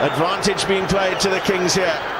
Advantage being played to the Kings here.